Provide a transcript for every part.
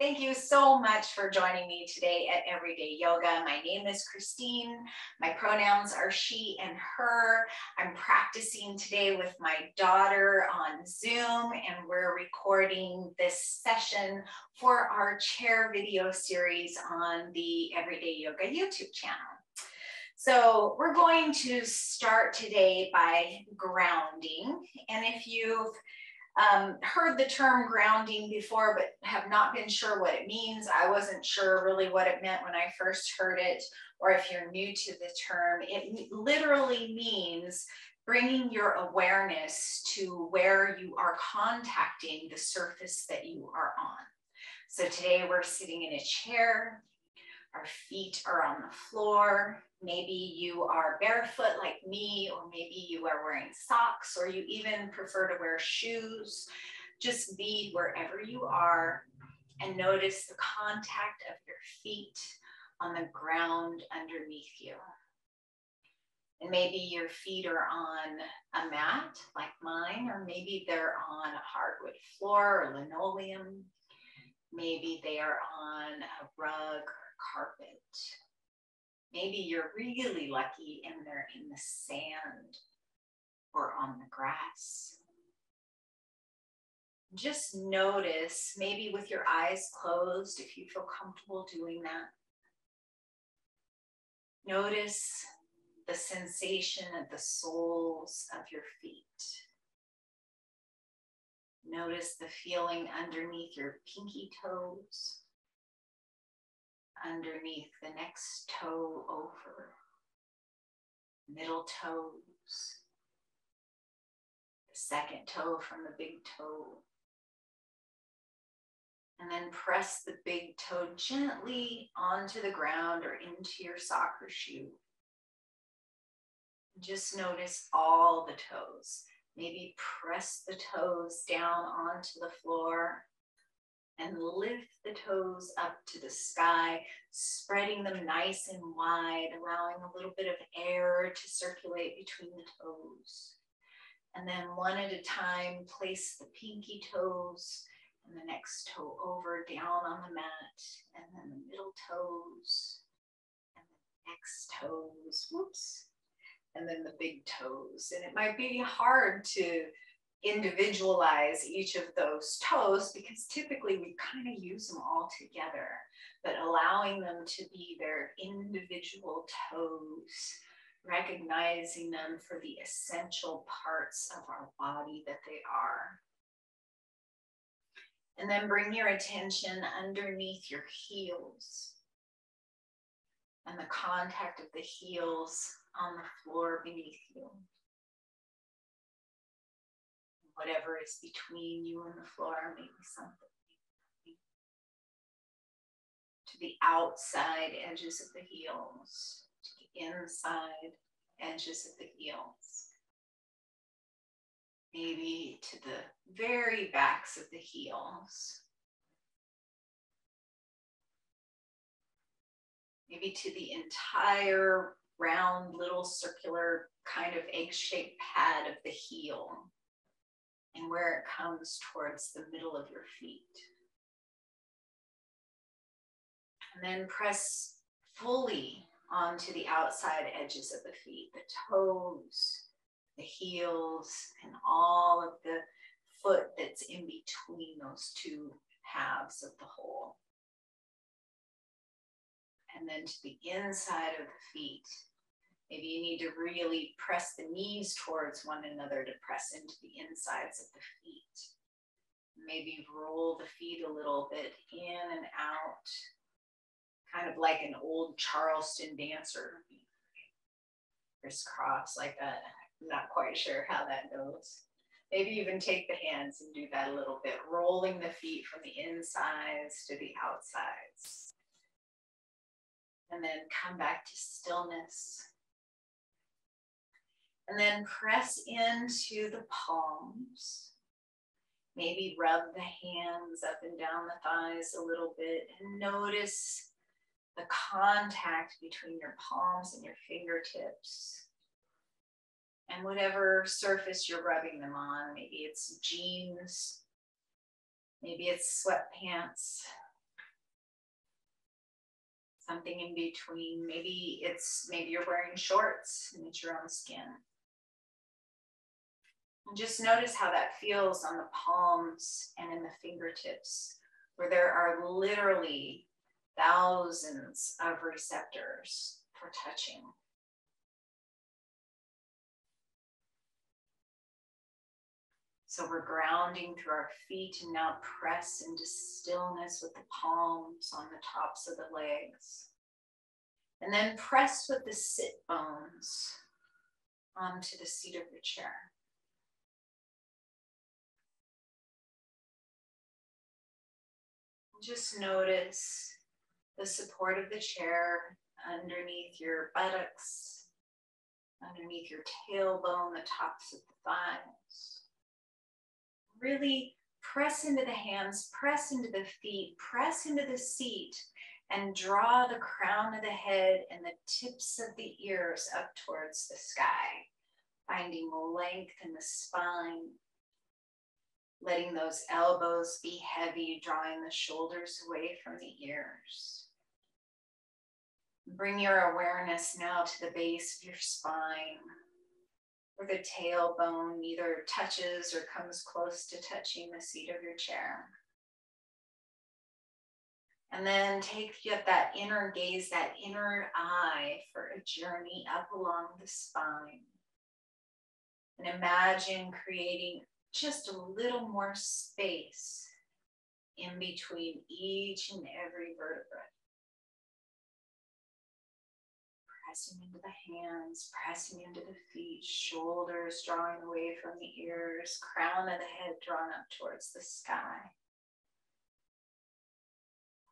Thank you so much for joining me today at Everyday Yoga. My name is Christine. My pronouns are she and her. I'm practicing today with my daughter on Zoom, and we're recording this session for our chair video series on the Everyday Yoga YouTube channel. So we're going to start today by grounding. And if you've um, heard the term grounding before, but have not been sure what it means. I wasn't sure really what it meant when I first heard it, or if you're new to the term, it literally means bringing your awareness to where you are contacting the surface that you are on. So today we're sitting in a chair, our feet are on the floor, Maybe you are barefoot like me, or maybe you are wearing socks, or you even prefer to wear shoes. Just be wherever you are and notice the contact of your feet on the ground underneath you. And maybe your feet are on a mat like mine, or maybe they're on a hardwood floor or linoleum. Maybe they are on a rug carpet. Maybe you're really lucky and they're in the sand or on the grass. Just notice, maybe with your eyes closed, if you feel comfortable doing that. Notice the sensation of the soles of your feet. Notice the feeling underneath your pinky toes underneath the next toe over, middle toes, the second toe from the big toe. And then press the big toe gently onto the ground or into your soccer shoe. Just notice all the toes. Maybe press the toes down onto the floor and lift the toes up to the sky, spreading them nice and wide, allowing a little bit of air to circulate between the toes. And then one at a time, place the pinky toes and the next toe over down on the mat, and then the middle toes, and the next toes, whoops, and then the big toes. And it might be hard to individualize each of those toes because typically we kind of use them all together, but allowing them to be their individual toes, recognizing them for the essential parts of our body that they are. And then bring your attention underneath your heels and the contact of the heels on the floor beneath you whatever is between you and the floor, maybe something to the outside edges of the heels, to the inside edges of the heels, maybe to the very backs of the heels. Maybe to the entire round little circular kind of egg-shaped pad of the heel and where it comes towards the middle of your feet. And then press fully onto the outside edges of the feet, the toes, the heels, and all of the foot that's in between those two halves of the whole. And then to the inside of the feet, Maybe you need to really press the knees towards one another to press into the insides of the feet. Maybe roll the feet a little bit in and out, kind of like an old Charleston dancer. Crisscross like that. I'm not quite sure how that goes. Maybe even take the hands and do that a little bit, rolling the feet from the insides to the outsides. And then come back to stillness. And then press into the palms. Maybe rub the hands up and down the thighs a little bit and notice the contact between your palms and your fingertips. And whatever surface you're rubbing them on, maybe it's jeans, maybe it's sweatpants, something in between. Maybe it's maybe you're wearing shorts and it's your own skin. And just notice how that feels on the palms and in the fingertips, where there are literally thousands of receptors for touching. So we're grounding through our feet and now press into stillness with the palms on the tops of the legs. And then press with the sit bones onto the seat of your chair. Just notice the support of the chair underneath your buttocks, underneath your tailbone, the tops of the thighs. Really press into the hands, press into the feet, press into the seat, and draw the crown of the head and the tips of the ears up towards the sky, finding length in the spine, letting those elbows be heavy, drawing the shoulders away from the ears. Bring your awareness now to the base of your spine, where the tailbone either touches or comes close to touching the seat of your chair. And then take that inner gaze, that inner eye for a journey up along the spine. And imagine creating just a little more space in between each and every vertebra. Pressing into the hands, pressing into the feet, shoulders drawing away from the ears, crown of the head drawn up towards the sky.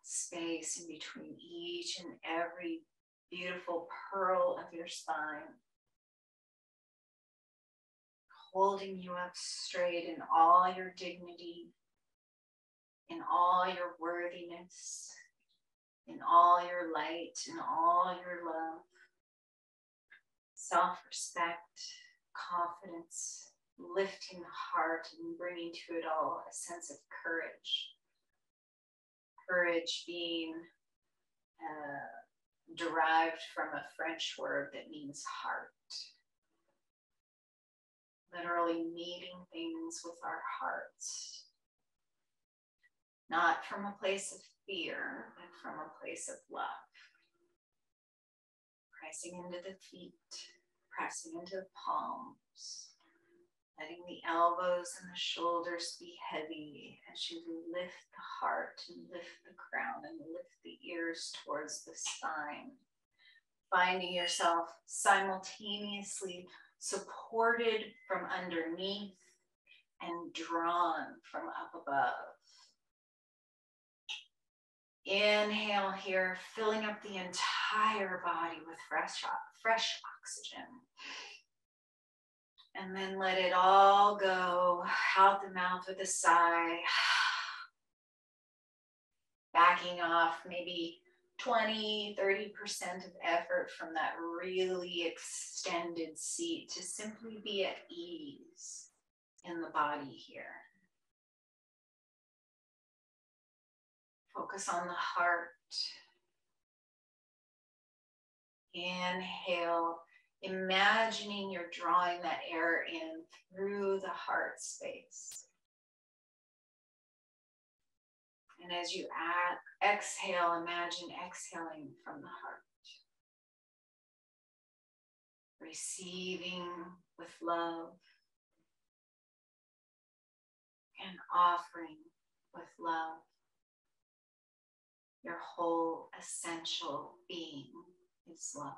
Space in between each and every beautiful pearl of your spine holding you up straight in all your dignity, in all your worthiness, in all your light, in all your love, self respect, confidence, lifting the heart and bringing to it all a sense of courage. Courage being uh, derived from a French word that means heart literally meeting things with our hearts. Not from a place of fear, but from a place of love. Pressing into the feet, pressing into the palms, letting the elbows and the shoulders be heavy as you lift the heart and lift the crown and lift the ears towards the spine. Finding yourself simultaneously supported from underneath and drawn from up above. Inhale here, filling up the entire body with fresh, fresh oxygen. And then let it all go out the mouth with a sigh. Backing off, maybe 20, 30% of effort from that really extended seat to simply be at ease in the body here. Focus on the heart. Inhale, imagining you're drawing that air in through the heart space. And as you add, exhale, imagine exhaling from the heart. Receiving with love and offering with love your whole essential being is love.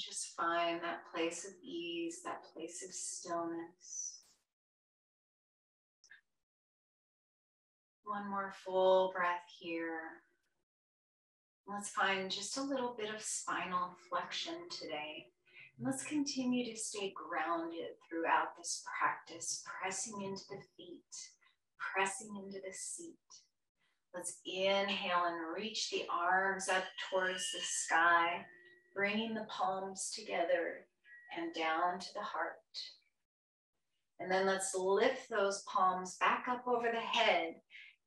Just find that place of ease, that place of stillness. One more full breath here. Let's find just a little bit of spinal flexion today. let's continue to stay grounded throughout this practice, pressing into the feet, pressing into the seat. Let's inhale and reach the arms up towards the sky bringing the palms together and down to the heart. And then let's lift those palms back up over the head.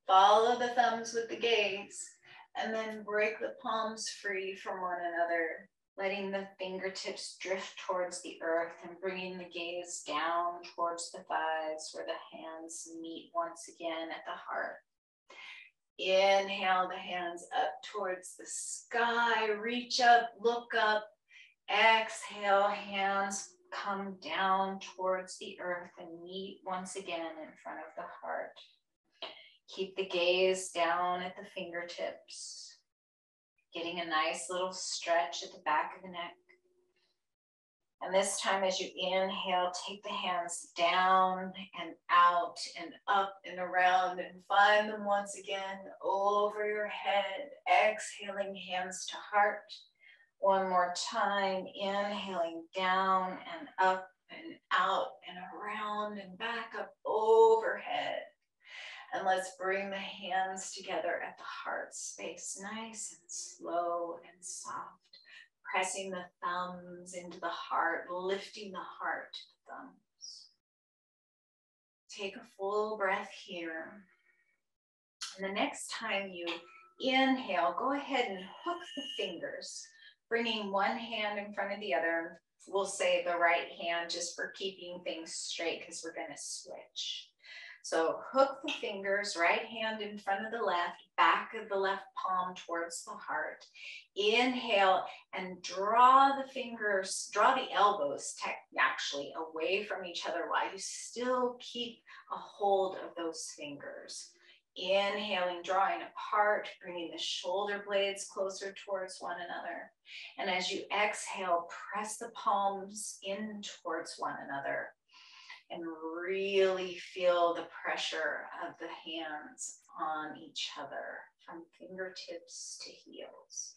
Follow the thumbs with the gaze. And then break the palms free from one another, letting the fingertips drift towards the earth and bringing the gaze down towards the thighs where the hands meet once again at the heart. Inhale the hands up towards the sky, reach up, look up. Exhale, hands come down towards the earth and meet once again in front of the heart. Keep the gaze down at the fingertips, getting a nice little stretch at the back of the neck. And this time, as you inhale, take the hands down and out and up and around and find them once again over your head. Exhaling, hands to heart. One more time, inhaling down and up and out and around and back up overhead. And let's bring the hands together at the heart space, nice and slow and soft pressing the thumbs into the heart, lifting the heart to the thumbs. Take a full breath here. And the next time you inhale, go ahead and hook the fingers, bringing one hand in front of the other. We'll say the right hand just for keeping things straight because we're going to switch. So hook the fingers, right hand in front of the left, back of the left palm towards the heart. Inhale and draw the fingers, draw the elbows actually away from each other while you still keep a hold of those fingers. Inhaling, drawing apart, bringing the shoulder blades closer towards one another. And as you exhale, press the palms in towards one another and really feel the pressure of the hands on each other from fingertips to heels.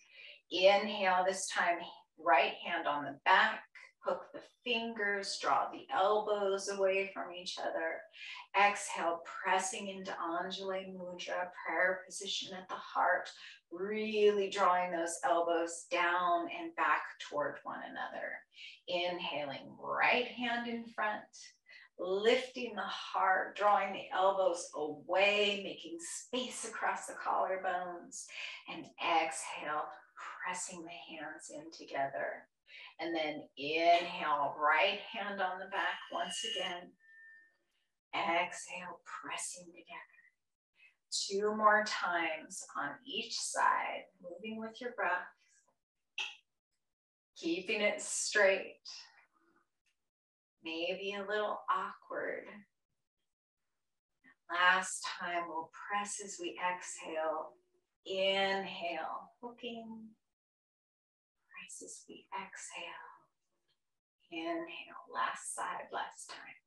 Inhale this time, right hand on the back, hook the fingers, draw the elbows away from each other. Exhale, pressing into Anjali Mudra, prayer position at the heart, really drawing those elbows down and back toward one another. Inhaling, right hand in front, lifting the heart, drawing the elbows away, making space across the collarbones, and exhale, pressing the hands in together. And then inhale, right hand on the back once again. Exhale, pressing together. Two more times on each side, moving with your breath, keeping it straight maybe a little awkward. Last time we'll press as we exhale. Inhale, hooking. Press as we exhale. Inhale, last side, last time.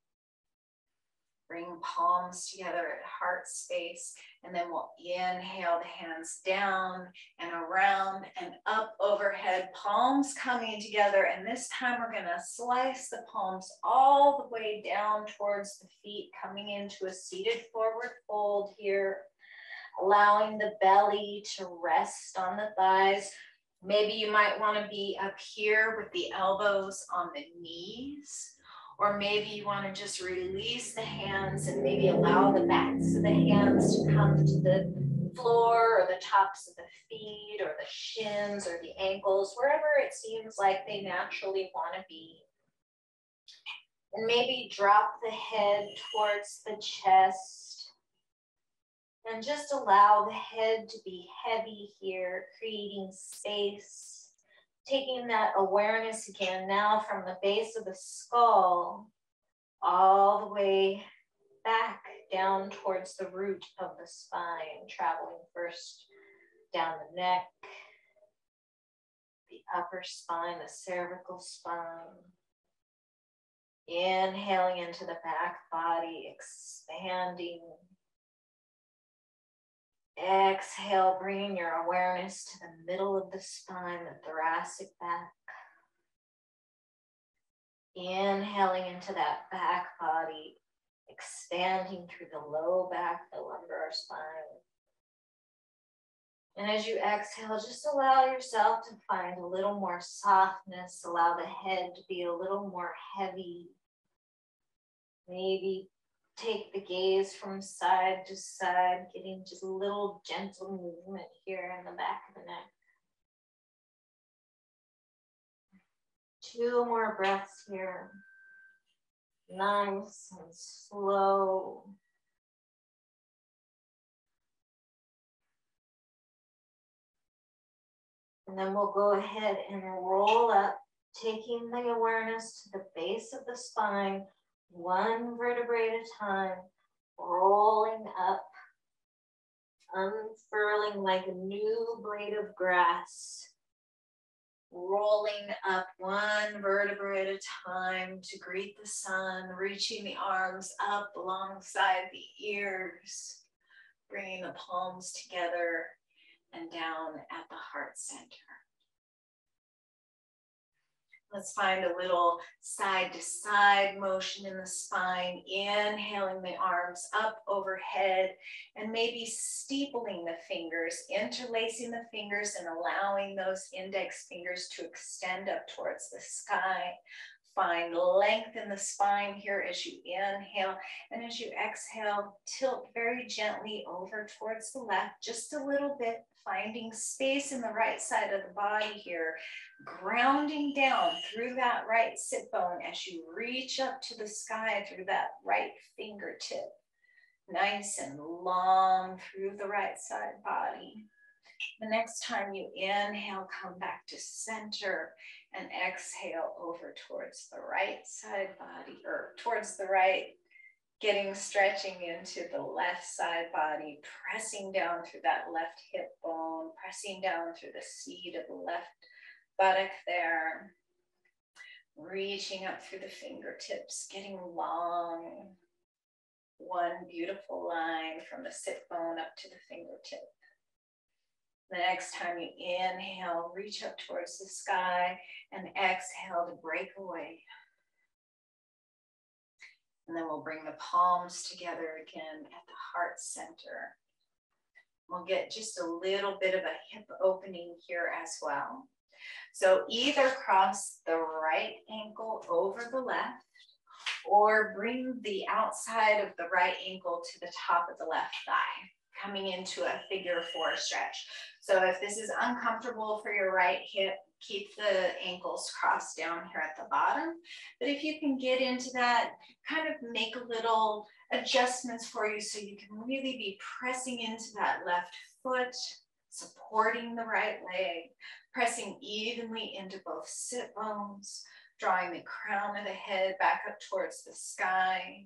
Bring palms together at heart space, and then we'll inhale the hands down and around and up overhead, palms coming together. And this time we're gonna slice the palms all the way down towards the feet, coming into a seated forward fold here, allowing the belly to rest on the thighs. Maybe you might wanna be up here with the elbows on the knees or maybe you want to just release the hands and maybe allow the backs of the hands to come to the floor or the tops of the feet or the shins or the ankles, wherever it seems like they naturally want to be. And maybe drop the head towards the chest and just allow the head to be heavy here, creating space taking that awareness again now from the base of the skull all the way back down towards the root of the spine, traveling first down the neck, the upper spine, the cervical spine. Inhaling into the back body, expanding Exhale, bringing your awareness to the middle of the spine, the thoracic back. Inhaling into that back body, expanding through the low back, the lumbar spine. And as you exhale, just allow yourself to find a little more softness. Allow the head to be a little more heavy. Maybe take the gaze from side to side, getting just a little gentle movement here in the back of the neck. Two more breaths here. Nice and slow. And then we'll go ahead and roll up, taking the awareness to the base of the spine, one vertebrae at a time, rolling up, unfurling like a new blade of grass, rolling up one vertebra at a time to greet the sun, reaching the arms up alongside the ears, bringing the palms together and down at the heart center. Let's find a little side to side motion in the spine, inhaling the arms up overhead and maybe steepling the fingers, interlacing the fingers and allowing those index fingers to extend up towards the sky. Find length in the spine here as you inhale and as you exhale, tilt very gently over towards the left, just a little bit, finding space in the right side of the body here, grounding down through that right sit bone as you reach up to the sky through that right fingertip. Nice and long through the right side body. The next time you inhale, come back to center and exhale over towards the right side body or towards the right getting stretching into the left side body, pressing down through that left hip bone, pressing down through the seat of the left buttock there, reaching up through the fingertips, getting long. One beautiful line from the sit bone up to the fingertip. The next time you inhale, reach up towards the sky and exhale to break away. And then we'll bring the palms together again at the heart center. We'll get just a little bit of a hip opening here as well. So either cross the right ankle over the left or bring the outside of the right ankle to the top of the left thigh, coming into a figure four stretch. So if this is uncomfortable for your right hip, keep the ankles crossed down here at the bottom. But if you can get into that, kind of make a little adjustments for you so you can really be pressing into that left foot, supporting the right leg, pressing evenly into both sit bones, drawing the crown of the head back up towards the sky.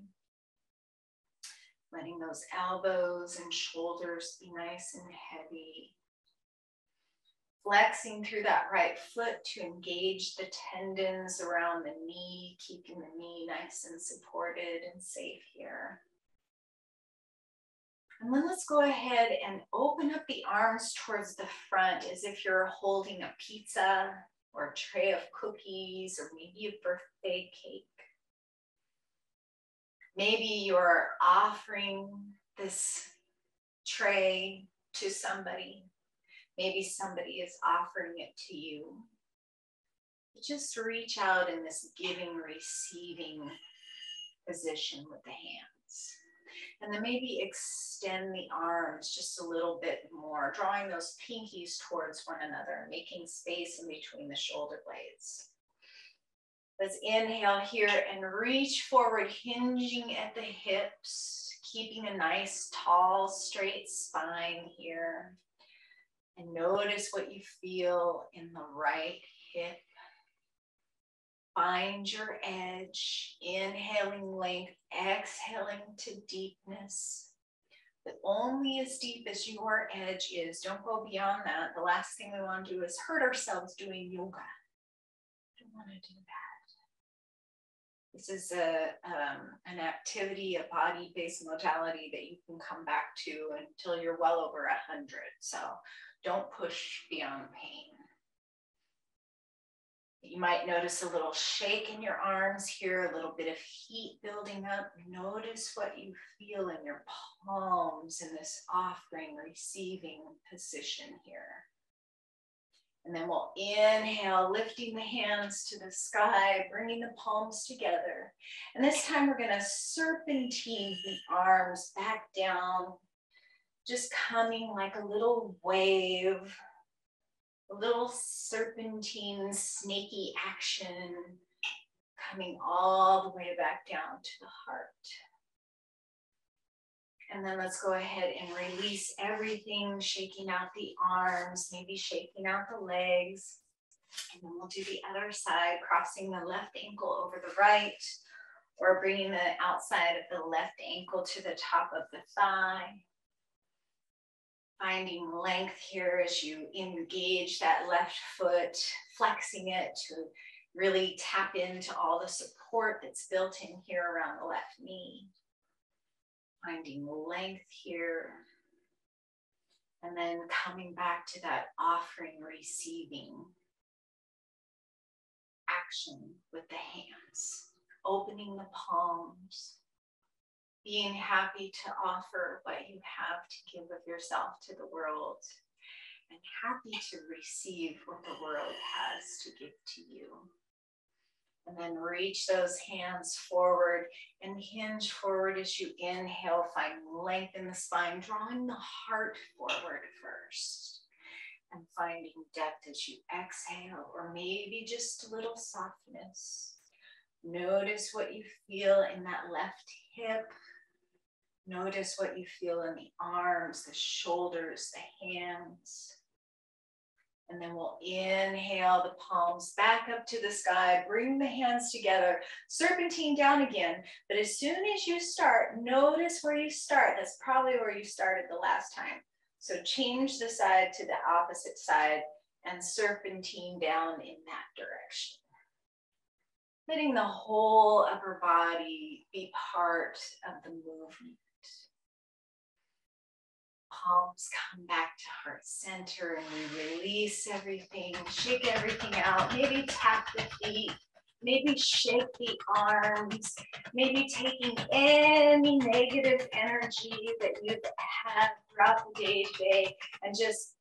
Letting those elbows and shoulders be nice and heavy flexing through that right foot to engage the tendons around the knee, keeping the knee nice and supported and safe here. And then let's go ahead and open up the arms towards the front as if you're holding a pizza or a tray of cookies or maybe a birthday cake. Maybe you're offering this tray to somebody Maybe somebody is offering it to you. Just reach out in this giving, receiving position with the hands. And then maybe extend the arms just a little bit more, drawing those pinkies towards one another, making space in between the shoulder blades. Let's inhale here and reach forward, hinging at the hips, keeping a nice, tall, straight spine here. And notice what you feel in the right hip. Find your edge, inhaling length, exhaling to deepness. But only as deep as your edge is. Don't go beyond that. The last thing we want to do is hurt ourselves doing yoga. Don't want to do that. This is a um, an activity, a body-based modality that you can come back to until you're well over a hundred. So don't push beyond pain. You might notice a little shake in your arms here, a little bit of heat building up. Notice what you feel in your palms in this offering, receiving position here. And then we'll inhale, lifting the hands to the sky, bringing the palms together. And this time we're gonna serpentine the arms back down, just coming like a little wave, a little serpentine, snaky action, coming all the way back down to the heart. And then let's go ahead and release everything, shaking out the arms, maybe shaking out the legs. And then we'll do the other side, crossing the left ankle over the right, or bringing the outside of the left ankle to the top of the thigh. Finding length here as you engage that left foot, flexing it to really tap into all the support that's built in here around the left knee finding length here. And then coming back to that offering, receiving action with the hands, opening the palms, being happy to offer what you have to give of yourself to the world, and happy to receive what the world has to give to you. And then reach those hands forward and hinge forward as you inhale. Find length in the spine, drawing the heart forward first. And finding depth as you exhale, or maybe just a little softness. Notice what you feel in that left hip. Notice what you feel in the arms, the shoulders, the hands. And then we'll inhale the palms back up to the sky, bring the hands together, serpentine down again. But as soon as you start, notice where you start. That's probably where you started the last time. So change the side to the opposite side and serpentine down in that direction. Letting the whole upper body be part of the movement palms come back to heart center and we release everything, shake everything out, maybe tap the feet, maybe shake the arms, maybe taking any negative energy that you've had throughout the day today and just,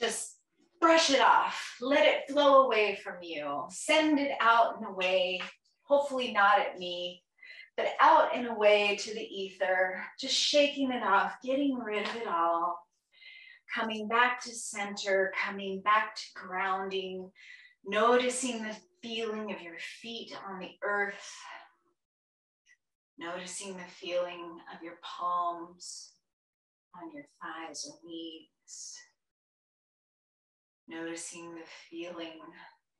just brush it off. Let it flow away from you. Send it out in a way, hopefully not at me, but out and away to the ether, just shaking it off, getting rid of it all, coming back to center, coming back to grounding, noticing the feeling of your feet on the earth, noticing the feeling of your palms on your thighs or knees, noticing the feeling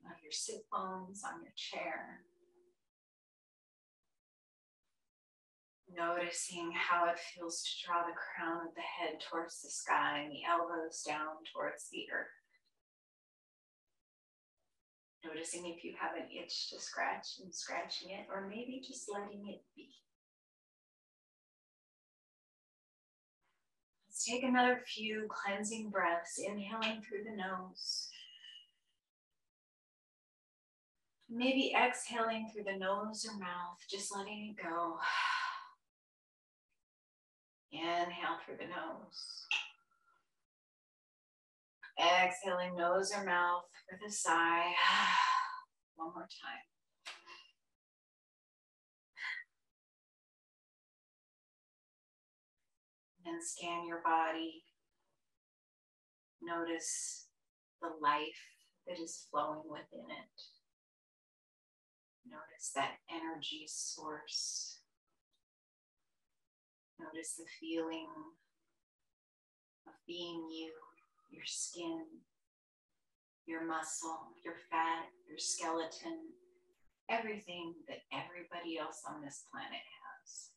of your sit bones on your chair. Noticing how it feels to draw the crown of the head towards the sky and the elbows down towards the earth. Noticing if you have an itch to scratch and scratching it, or maybe just letting it be. Let's take another few cleansing breaths, inhaling through the nose. Maybe exhaling through the nose or mouth, just letting it go. Inhale through the nose. Exhaling nose or mouth with a sigh. One more time. And scan your body. Notice the life that is flowing within it. Notice that energy source. Notice the feeling of being you, your skin, your muscle, your fat, your skeleton, everything that everybody else on this planet has.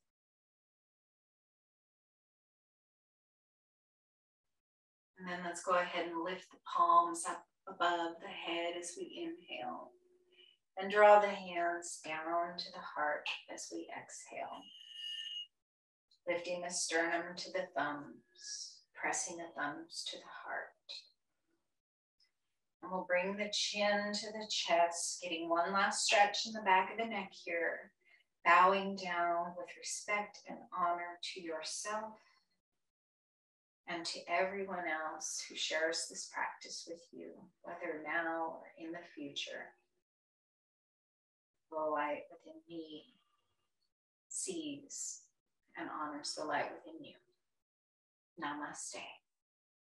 And then let's go ahead and lift the palms up above the head as we inhale. And draw the hands down to the heart as we exhale lifting the sternum to the thumbs, pressing the thumbs to the heart. And we'll bring the chin to the chest, getting one last stretch in the back of the neck here, bowing down with respect and honor to yourself and to everyone else who shares this practice with you, whether now or in the future. The light within me sees and honors the light within you. Namaste.